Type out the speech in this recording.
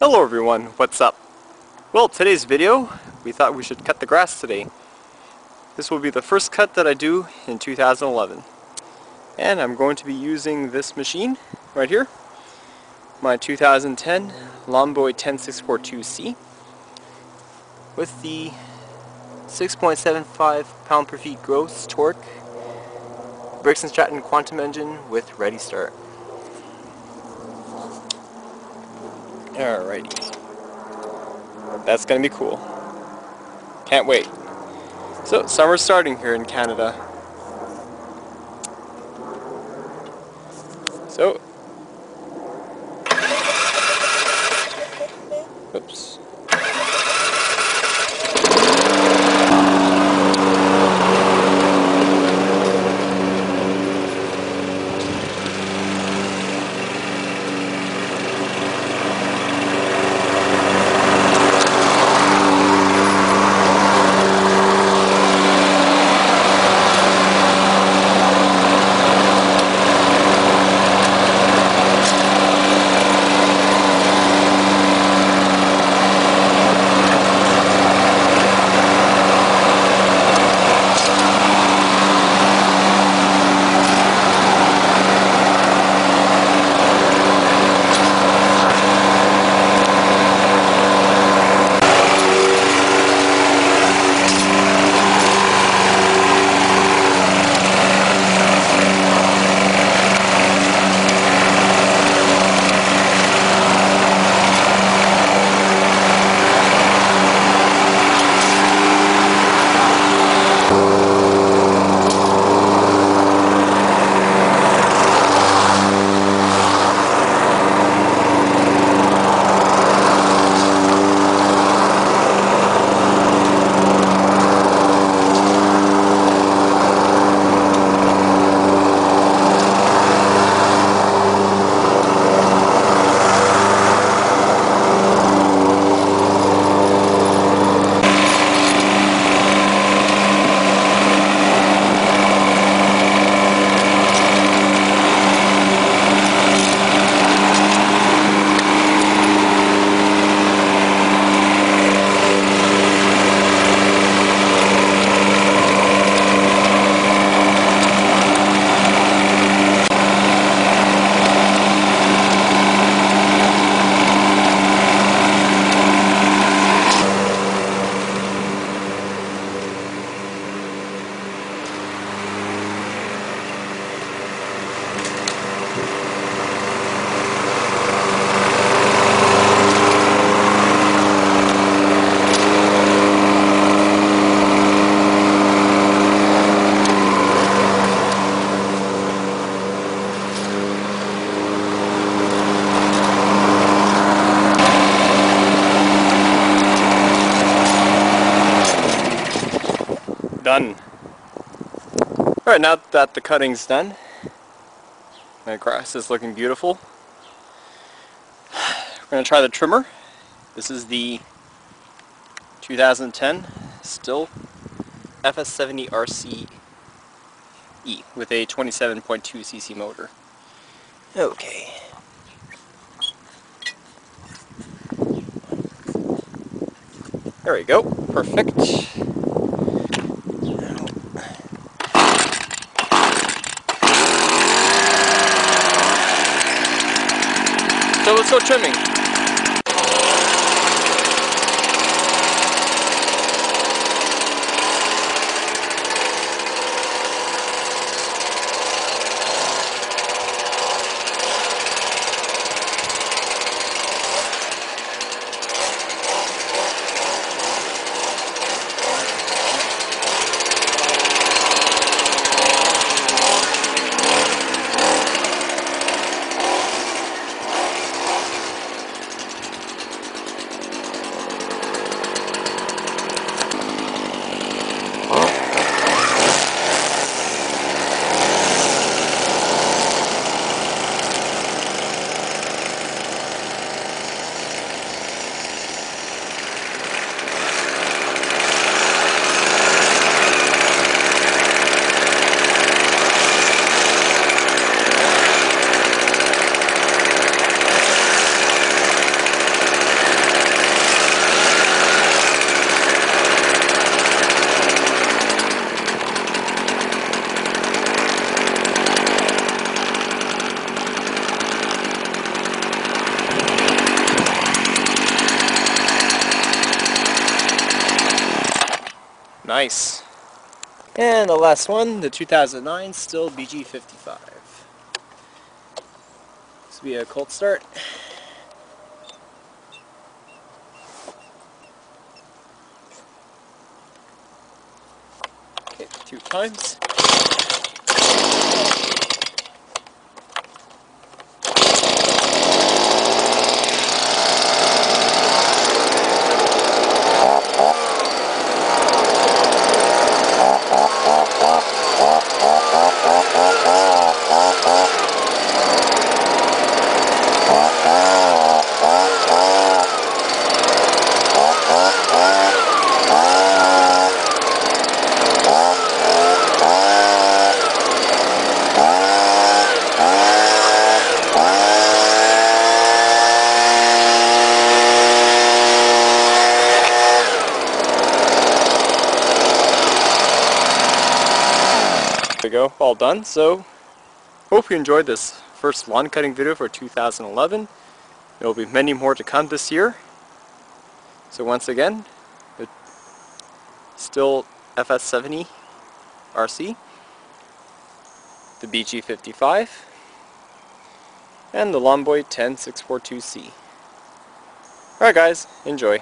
Hello everyone, what's up? Well, today's video, we thought we should cut the grass today. This will be the first cut that I do in 2011. And I'm going to be using this machine right here, my 2010 Lawnboy 10642C with the 6.75 pound per feet gross torque Briggs & Stratton Quantum engine with Ready Start. Alrighty. That's gonna be cool. Can't wait. So, summer's starting here in Canada. So, Alright, now that the cutting's done, the grass is looking beautiful. We're going to try the trimmer. This is the 2010 Stihl FS70 RC E with a 27.2 cc motor. Okay. There we go. Perfect. So let's go trimming. Nice. And the last one, the 2009 Stihl BG55. This will be a cold start. Okay, two times. We go, all done. So, hope you enjoyed this first lawn cutting video for 2011. There will be many more to come this year. So once again, it's Stihl FS70 RC, the BG55, and the Lawnboy 10642C. Alright guys, enjoy.